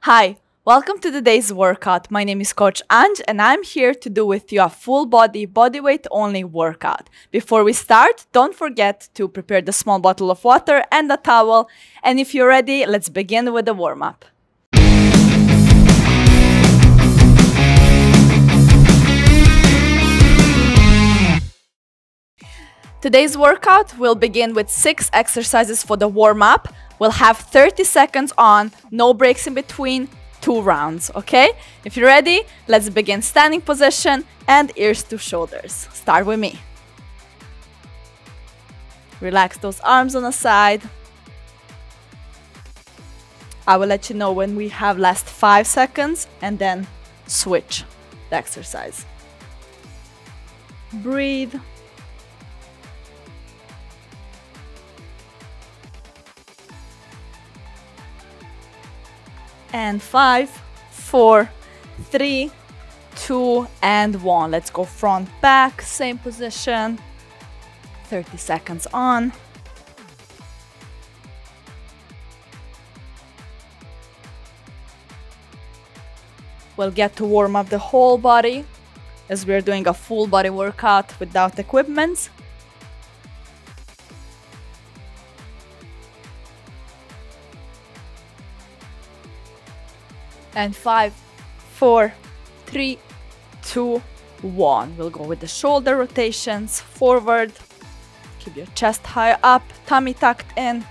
Hi, welcome to today's workout. My name is Coach Anj and I'm here to do with you a full body, body weight only workout. Before we start, don't forget to prepare the small bottle of water and a towel. And if you're ready, let's begin with the warm up. Today's workout will begin with six exercises for the warm up. We'll have 30 seconds on, no breaks in between, two rounds, okay? If you're ready, let's begin standing position and ears to shoulders. Start with me. Relax those arms on the side. I will let you know when we have last five seconds and then switch the exercise. Breathe. And five, four, three, two, and one. Let's go front, back, same position. 30 seconds on. We'll get to warm up the whole body as we're doing a full body workout without equipment. And five, four, three, two, one. We'll go with the shoulder rotations forward. Keep your chest high up, tummy tucked in.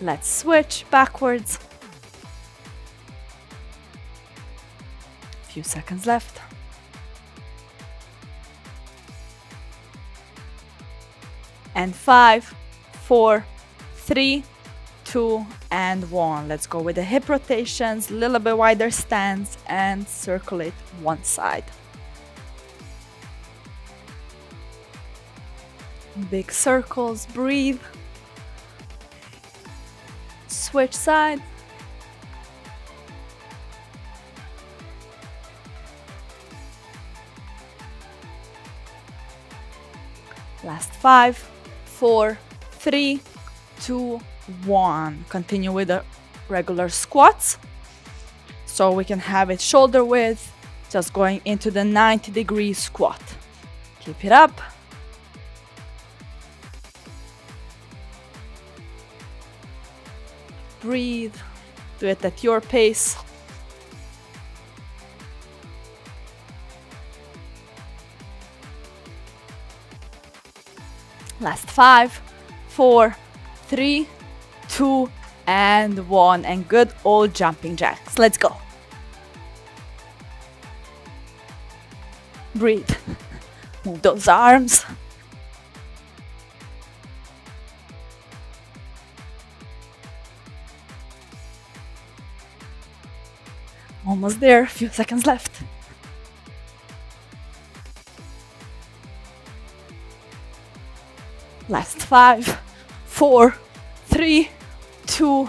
Let's switch backwards. Few seconds left. And five, four, three, two, and one. Let's go with the hip rotations, a little bit wider stance, and circulate one side. Big circles, breathe. Switch side. Last five, four, three, two, one. Continue with the regular squats. So we can have it shoulder width, just going into the 90 degree squat. Keep it up. Breathe. Do it at your pace. Last five, four, three, two, and one. And good old jumping jacks. Let's go. Breathe. Move those arms. Almost there, few seconds left. Last five, four, three, two,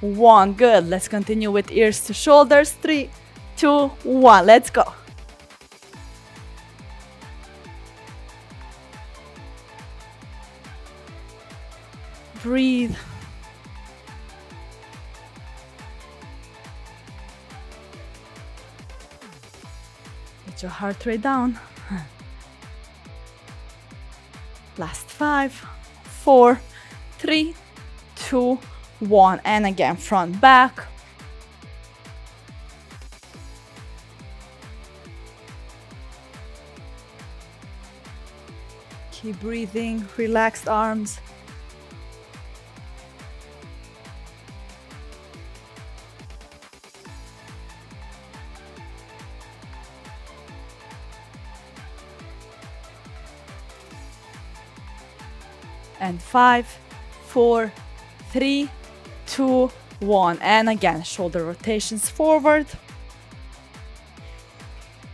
one. Good. Let's continue with ears to shoulders. Three, two, one. Let's go. Breathe. Get your heart rate down. Last five, four, three, two, one. And again, front, back. Keep breathing, relaxed arms. Five, four, three, two, one. And again, shoulder rotations forward.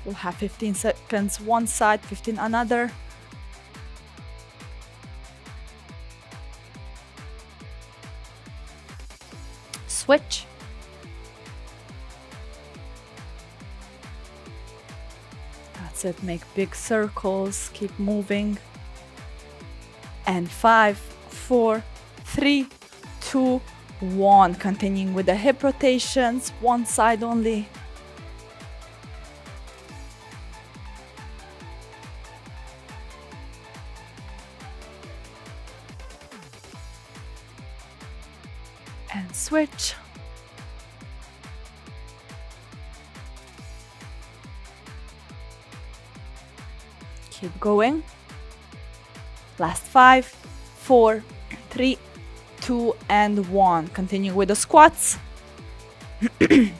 We'll have 15 seconds one side, 15 another. Switch. That's it, make big circles, keep moving. and five, four, three, two, one. Continuing with the hip rotations, one side only. And switch. Keep going. Last five, four, three, two, and one. Continue with the squats. Keep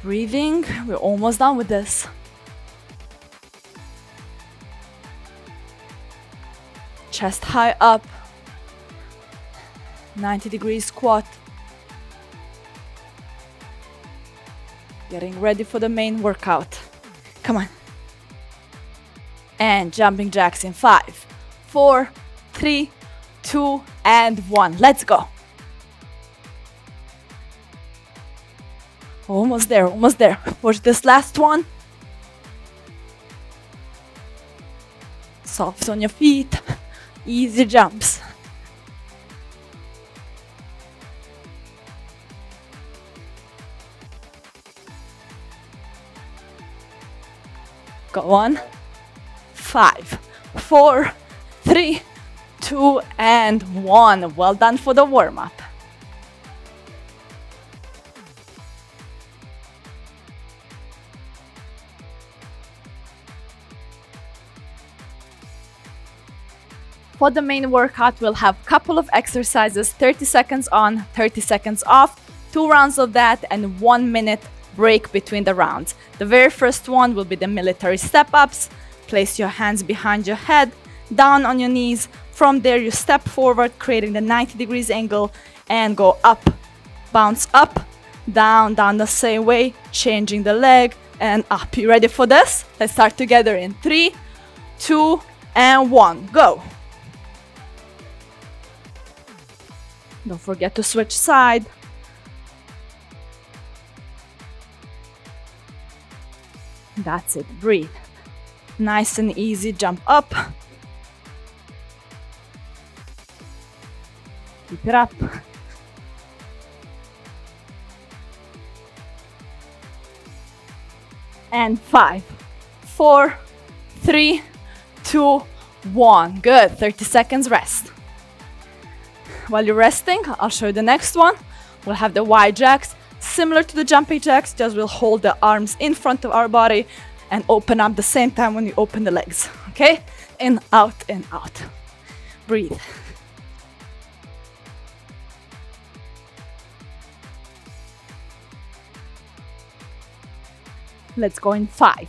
breathing. We're almost done with this. Chest high up. 90 degree squat. Getting ready for the main workout. Come on. And jumping jacks in five, four, three, two, and one. Let's go. Almost there, almost there. Watch this last one. Soft on your feet, easy jumps. Go on. Four, three, two, and one. Well done for the warm up. For the main workout, we'll have a couple of exercises 30 seconds on, 30 seconds off, two rounds of that, and one minute break between the rounds. The very first one will be the military step ups. Place your hands behind your head, down on your knees. From there, you step forward, creating the 90 degrees angle, and go up. Bounce up, down, down the same way, changing the leg, and up. You ready for this? Let's start together in three, two, and one. Go. Don't forget to switch side. That's it, breathe. Nice and easy, jump up. Keep it up. And five, four, three, two, one. Good, 30 seconds rest. While you're resting, I'll show you the next one. We'll have the Y jacks Similar to the jumping jacks, just we'll hold the arms in front of our body and open up the same time when you open the legs. Okay? In, out, and out. Breathe. Let's go in five,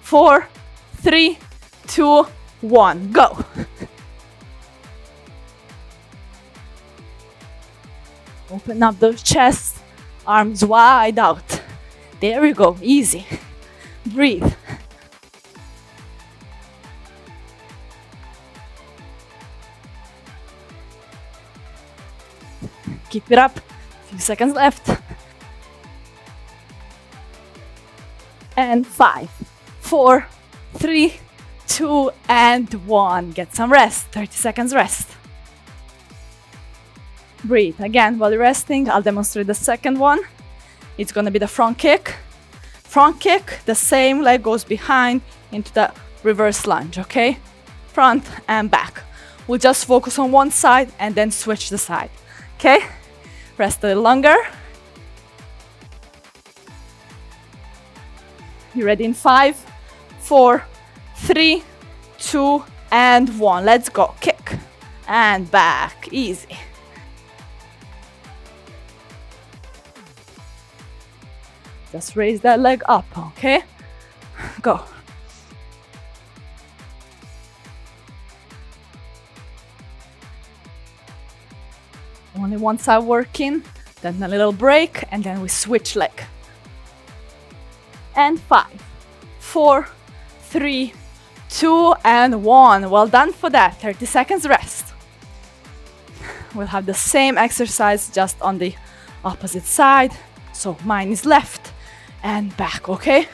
four, three, two, one, go. Open up the chest, arms wide out. There we go, easy. Breathe. Keep it up. Few seconds left. And five, four, three, two, and one. Get some rest. 30 seconds rest breathe. Again, while you're resting, I'll demonstrate the second one. It's gonna be the front kick. Front kick, the same leg goes behind into the reverse lunge, okay? Front and back. We'll just focus on one side and then switch the side, okay? Rest a little longer. You ready in five, four, three, two, and one. Let's go. Kick and back. Easy. Just raise that leg up, okay? Go. Only one side working, then a little break, and then we switch leg. And five, four, three, two, and one. Well done for that. 30 seconds rest. We'll have the same exercise just on the opposite side. So mine is left and back, okay?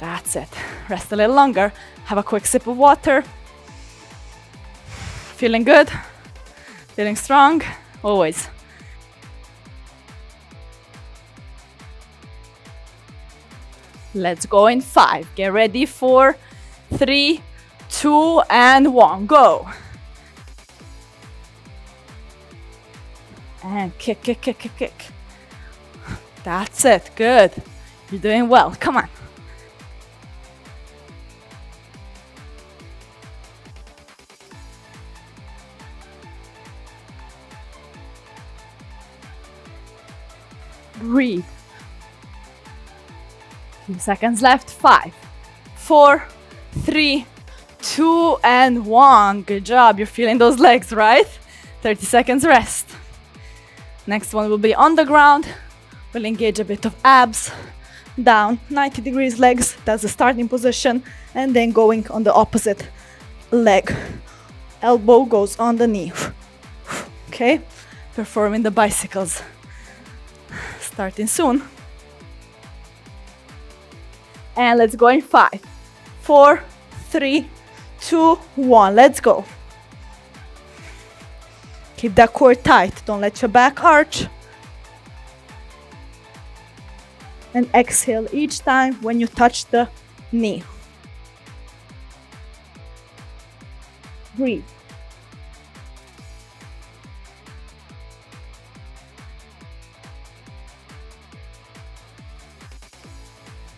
That's it. Rest a little longer. Have a quick sip of water. Feeling good? Feeling strong? Always. Let's go in five. Get ready for three, two, and one. Go. And kick, kick, kick, kick, kick. That's it. Good. You're doing well. Come on. Breathe. Few seconds left. Five, four, three, two, and one. Good job. You're feeling those legs, right? 30 seconds rest. Next one will be on the ground. We'll engage a bit of abs. Down, 90 degrees legs. That's the starting position. And then going on the opposite leg. Elbow goes on the knee. Okay? Performing the bicycles. Starting soon. And let's go in five, four, three, two, one. Let's go. Keep that core tight. Don't let your back arch. And exhale each time when you touch the knee. Breathe.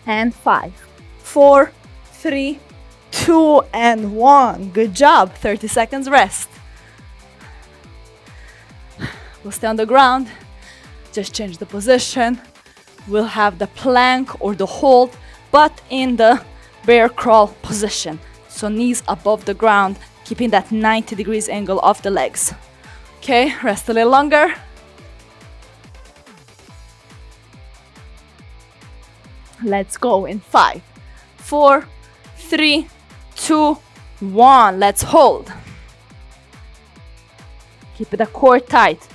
and five, four, three, two, and one. Good job. 30 seconds rest. We'll stay on the ground, just change the position. We'll have the plank or the hold, but in the bear crawl position. So knees above the ground, keeping that 90 degrees angle of the legs. Okay, rest a little longer. Let's go in five, four, three, two, one. Let's hold. Keep the core tight.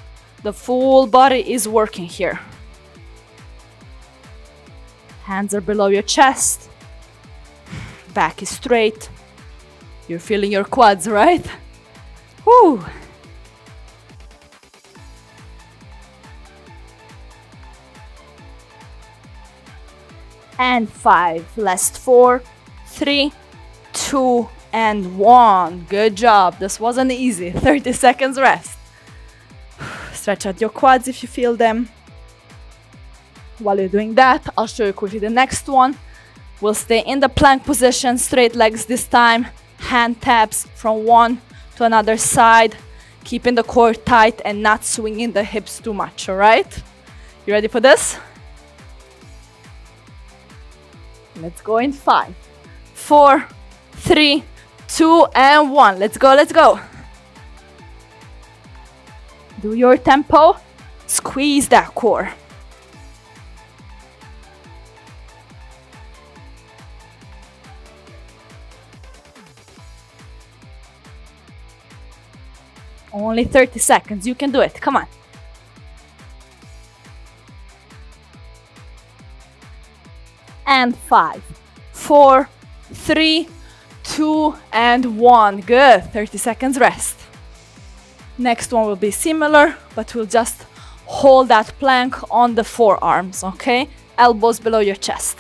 The full body is working here. Hands are below your chest. Back is straight. You're feeling your quads, right? Woo! and five. Last four, three, two, and one. Good job. This wasn't easy. 30 seconds rest. Stretch out your quads if you feel them. While you're doing that, I'll show you quickly the next one. We'll stay in the plank position, straight legs this time. Hand taps from one to another side, keeping the core tight and not swinging the hips too much, all right? You ready for this? Let's go in five, four, three, two, and one. Let's go, let's go. Do your tempo. Squeeze that core. Only 30 seconds. You can do it. Come on. and five, four, three, two, and one. Good. 30 seconds rest. Next one will be similar, but we'll just hold that plank on the forearms, okay? Elbows below your chest.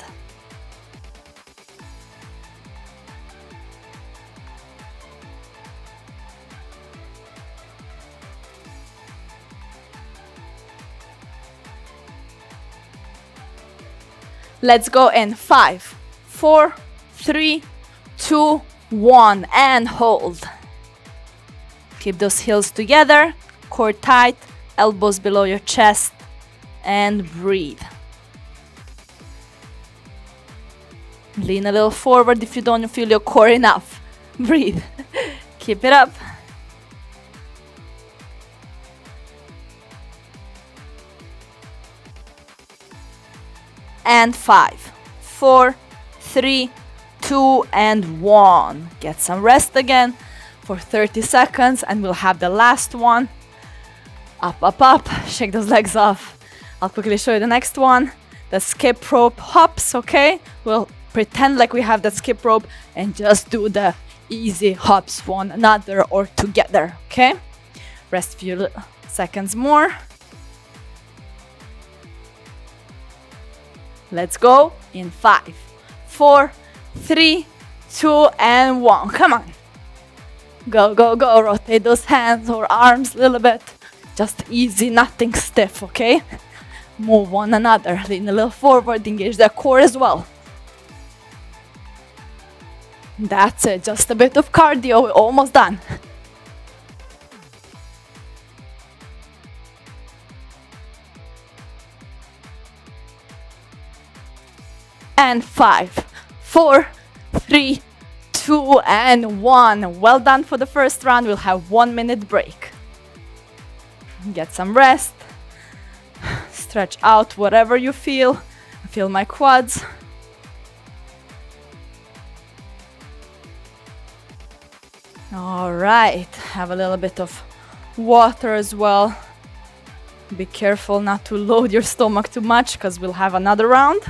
Let's go in five, four, three, two, one, and hold. Keep those heels together, core tight, elbows below your chest, and breathe. Lean a little forward if you don't feel your core enough. Breathe. Keep it up. And five, four, three, two, and one. Get some rest again for 30 seconds, and we'll have the last one. Up, up, up. Shake those legs off. I'll quickly show you the next one. The skip rope hops, okay? We'll pretend like we have that skip rope and just do the easy hops one another or together, okay? Rest a few seconds more. Let's go in five, four, three, two, and one. Come on. Go, go, go. Rotate those hands or arms a little bit. Just easy, nothing stiff, okay? Move one another. Lean a little forward, engage the core as well. That's it, just a bit of cardio, we're almost done. And five, four, three, two, and one. Well done for the first round. We'll have one minute break. Get some rest. Stretch out whatever you feel. I feel my quads. All right, have a little bit of water as well. Be careful not to load your stomach too much because we'll have another round.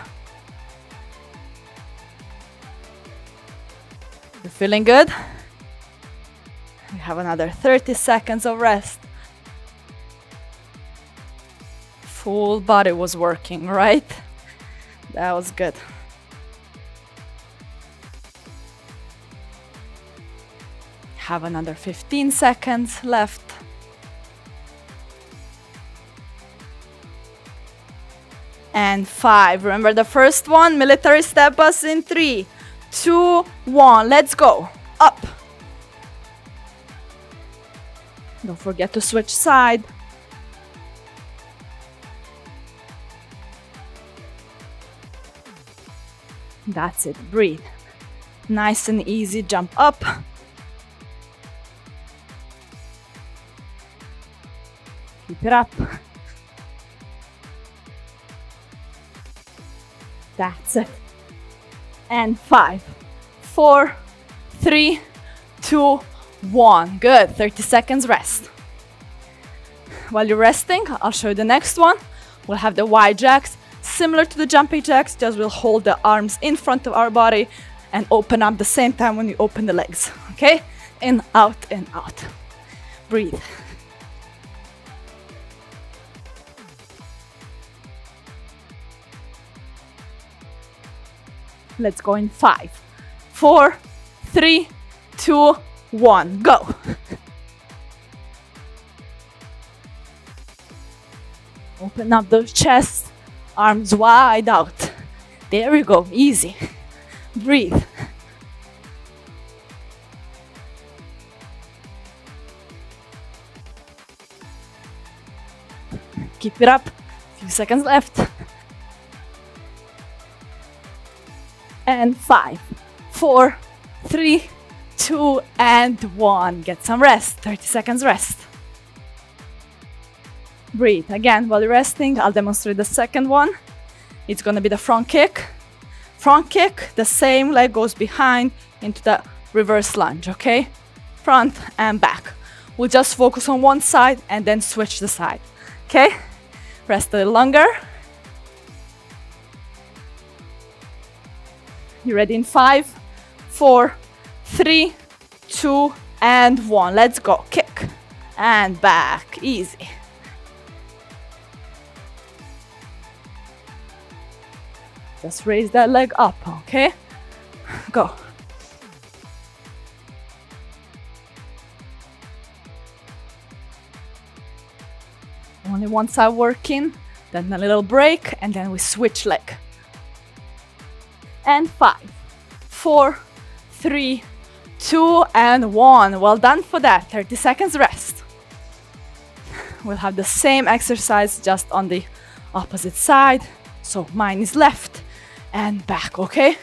Feeling good? We have another 30 seconds of rest. Full body was working, right? That was good. Have another 15 seconds left. And five. Remember the first one? Military step ups in three, two, one. Let's go. Up. Don't forget to switch side. That's it. Breathe. Nice and easy. Jump up. Keep it up. That's it. And five, four, three, two, one. Good. 30 seconds rest. While you're resting, I'll show you the next one. We'll have the Y jacks. Similar to the jumping jacks, just we'll hold the arms in front of our body and open up the same time when you open the legs. Okay? In, out, in, out. Breathe. Let's go in five, four, three, two, one. Go. Open up those chests, arms wide out. There we go, easy. Breathe. Keep it up. Few seconds left. And five, four, three, two, and one. Get some rest. 30 seconds rest. Breathe. Again, while resting, I'll demonstrate the second one. It's gonna be the front kick. Front kick, the same leg goes behind into the reverse lunge, okay? Front and back. We'll just focus on one side and then switch the side, okay? Rest a little longer. You ready in five, four, three, two, and one. Let's go. Kick and back. Easy. Just raise that leg up, okay? Go. Only one side working, then a little break, and then we switch leg and five, four, three, two, and one. Well done for that. 30 seconds rest. We'll have the same exercise just on the opposite side. So mine is left and back, okay?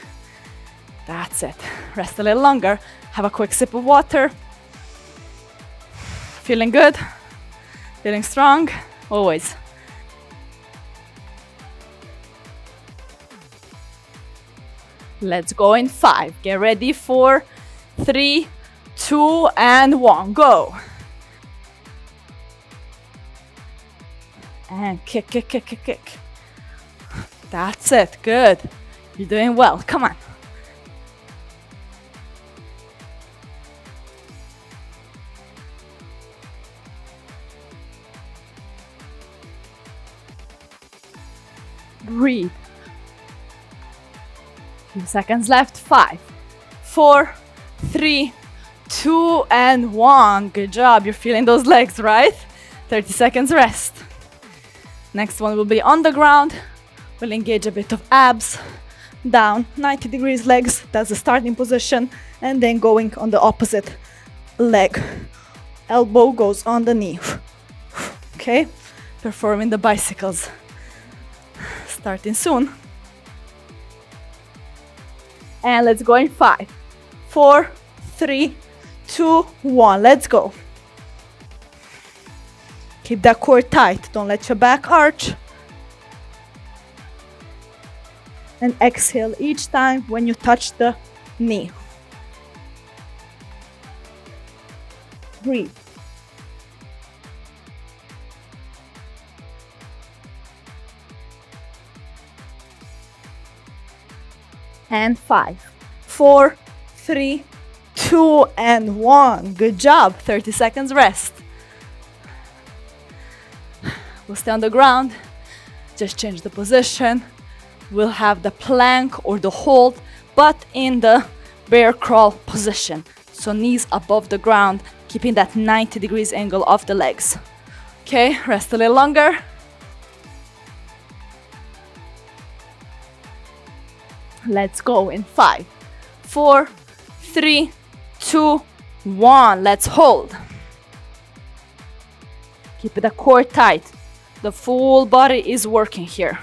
That's it. Rest a little longer. Have a quick sip of water. Feeling good? Feeling strong? Always. Let's go in five. Get ready for three, two, and one. Go. And kick, kick, kick, kick, kick. That's it. Good. You're doing well. Come on. Breathe. Few seconds left. Five, four, three, two, and one. Good job. You're feeling those legs, right? 30 seconds rest. Next one will be on the ground. We'll engage a bit of abs. Down, 90 degrees legs. That's the starting position. And then going on the opposite leg. Elbow goes on the knee. Okay? Performing the bicycles. Starting soon. And let's go in five, four, three, two, one. Let's go. Keep that core tight. Don't let your back arch. And exhale each time when you touch the knee. Breathe. And five, four, three, two, and one. Good job. 30 seconds rest. We'll stay on the ground. Just change the position. We'll have the plank or the hold, but in the bear crawl position. So knees above the ground, keeping that 90 degrees angle of the legs. Okay, rest a little longer. Let's go in five, four, three, two, one. Let's hold. Keep the core tight. The full body is working here.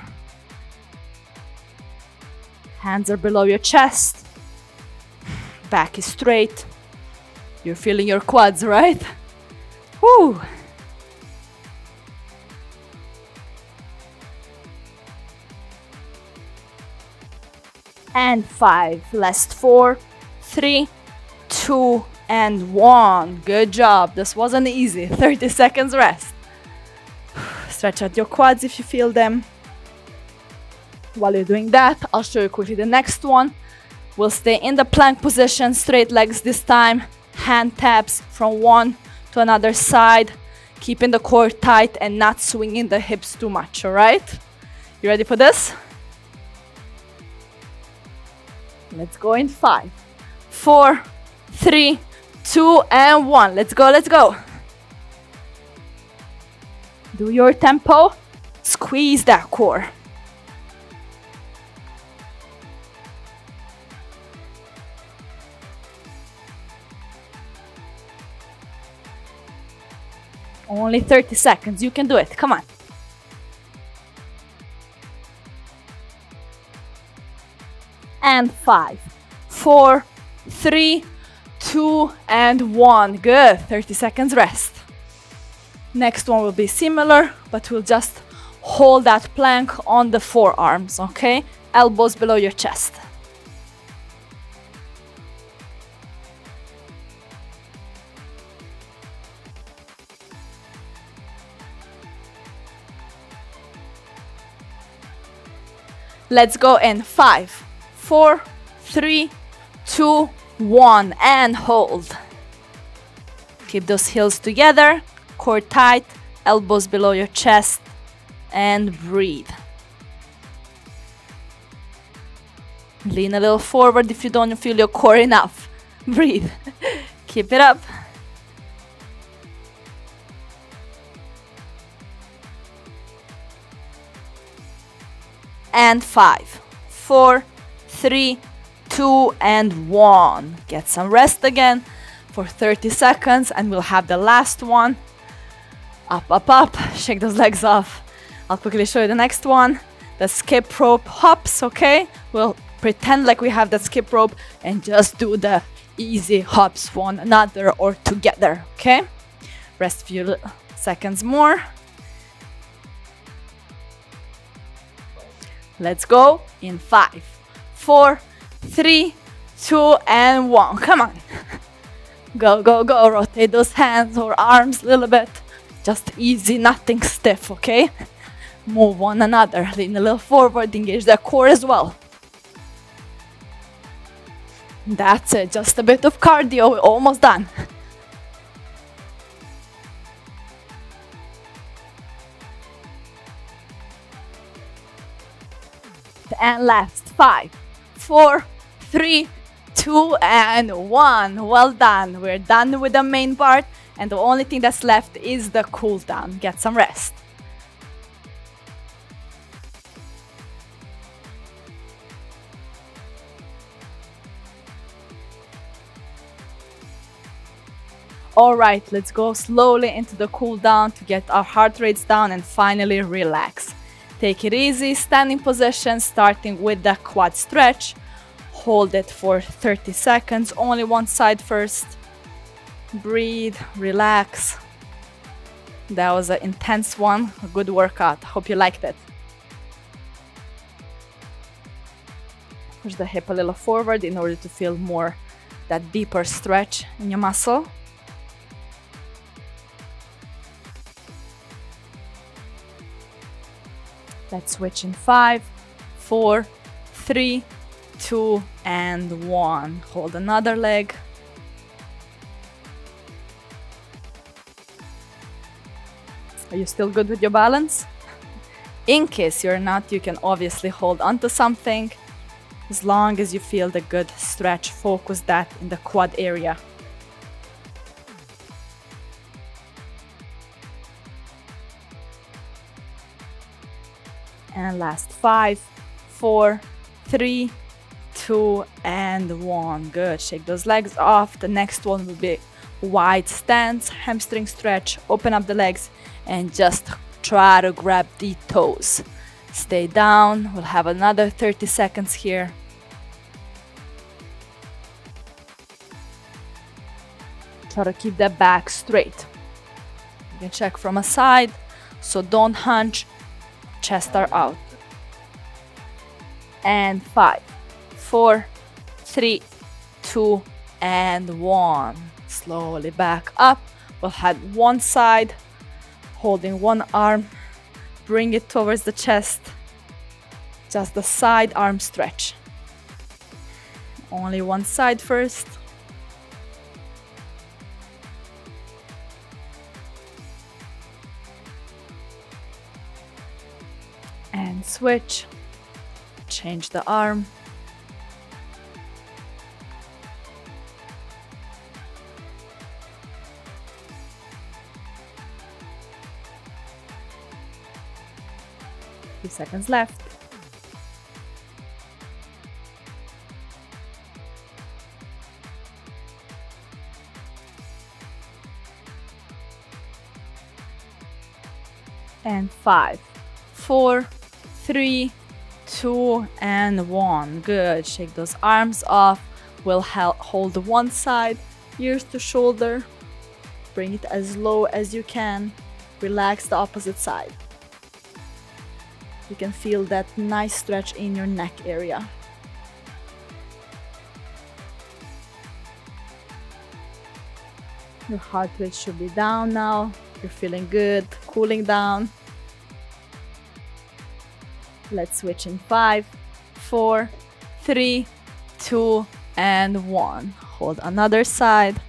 Hands are below your chest. Back is straight. You're feeling your quads, right? Whoo! And five. Last four, three, two, and one. Good job. This wasn't easy. 30 seconds rest. Stretch out your quads if you feel them. While you're doing that, I'll show you quickly the next one. We'll stay in the plank position, straight legs this time. Hand taps from one to another side, keeping the core tight and not swinging the hips too much, all right? You ready for this? Let's go in five, four, three, two, and one. Let's go, let's go. Do your tempo. Squeeze that core. Only 30 seconds. You can do it. Come on. And five, four, three, two, and one. Good. 30 seconds rest. Next one will be similar, but we'll just hold that plank on the forearms, okay? Elbows below your chest. Let's go in five, four, three, two, one, and hold. Keep those heels together, core tight, elbows below your chest, and breathe. Lean a little forward if you don't feel your core enough. Breathe. Keep it up. And five, four, three, two, and one. Get some rest again for 30 seconds, and we'll have the last one. Up, up, up. Shake those legs off. I'll quickly show you the next one. The skip rope hops, okay? We'll pretend like we have that skip rope and just do the easy hops one another or together, okay? Rest a few seconds more. Let's go in five, four, three, two, and one. Come on. Go, go, go. Rotate those hands or arms a little bit. Just easy, nothing stiff, okay? Move one another. Lean a little forward, engage the core as well. That's it, just a bit of cardio, we're almost done. and last. Five, four, three, two, and one. Well done. We're done with the main part, and the only thing that's left is the cooldown. Get some rest. All right, let's go slowly into the cool down to get our heart rates down and finally relax. Take it easy, standing position, starting with the quad stretch. Hold it for 30 seconds, only one side first. Breathe, relax. That was an intense one, a good workout. Hope you liked it. Push the hip a little forward in order to feel more that deeper stretch in your muscle. Let's switch in five, four, three, two, and one. Hold another leg. Are you still good with your balance? In case you're not, you can obviously hold onto something as long as you feel the good stretch. Focus that in the quad area. And last five, four, three, two, and one. Good. Shake those legs off. The next one will be wide stance, hamstring stretch. Open up the legs and just try to grab the toes. Stay down. We'll have another 30 seconds here. Try to keep that back straight. You can check from a side, so don't hunch chest are out. And five, four, three, two, and one. Slowly back up. We'll head one side, holding one arm, bring it towards the chest. Just the side arm stretch. Only one side first. Switch change the arm. Few seconds left. And five four three, two, and one. Good. Shake those arms off. We'll hold one side, ears to shoulder. Bring it as low as you can. Relax the opposite side. You can feel that nice stretch in your neck area. Your heart rate should be down now. You're feeling good, cooling down. Let's switch in five, four, three, two, and one. Hold another side.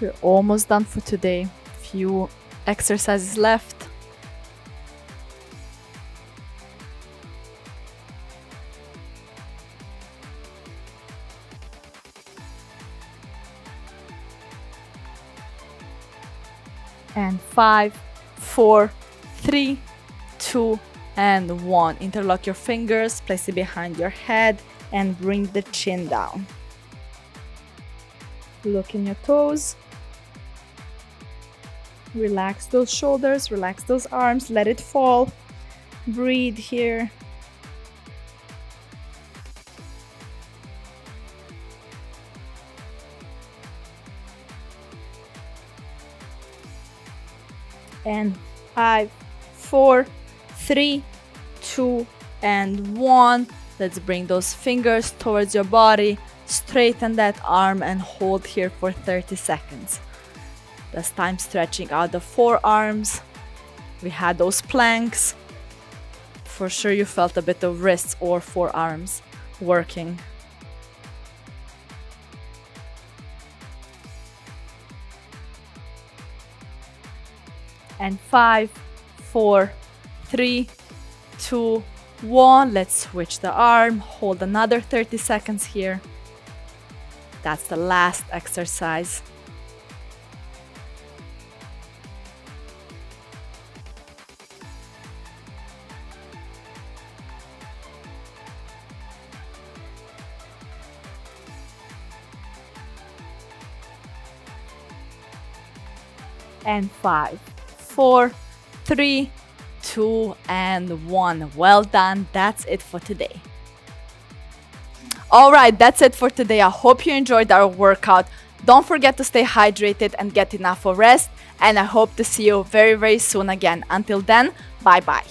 We're almost done for today. Few exercises left. And five, four, three, two, and one. Interlock your fingers, place it behind your head, and bring the chin down. Look in your toes. Relax those shoulders, relax those arms, let it fall. Breathe here. Five, four, three, two, and one. Let's bring those fingers towards your body, straighten that arm and hold here for 30 seconds. This time stretching out the forearms. We had those planks. For sure you felt a bit of wrists or forearms working. And five, four, three, two, one. Let's switch the arm. Hold another 30 seconds here. That's the last exercise. and five, four, three, two, and one. Well done. That's it for today. All right, that's it for today. I hope you enjoyed our workout. Don't forget to stay hydrated and get enough of rest. And I hope to see you very, very soon again. Until then, bye bye.